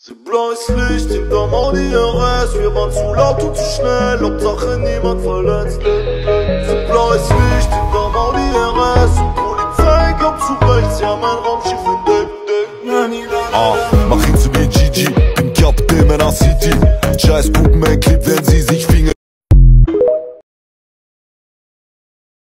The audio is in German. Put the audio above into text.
Sie blaues Licht dans mon RS Wir waren zu laut und zu schnell Hauptsache niemand verletzt Sie blaues Licht dans mon RS Und Polizei kam zu rechts Ja, mein Raumschiff in Deck, Deck Ah, mach ihn zu mir GG Bin Captain meiner City. Scheiß Puppen, ey, Clip, wenn sie